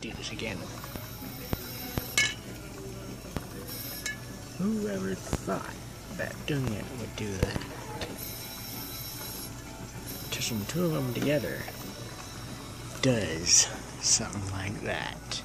do this again. Whoever thought that doing it would do that? Touching two of them together does something like that.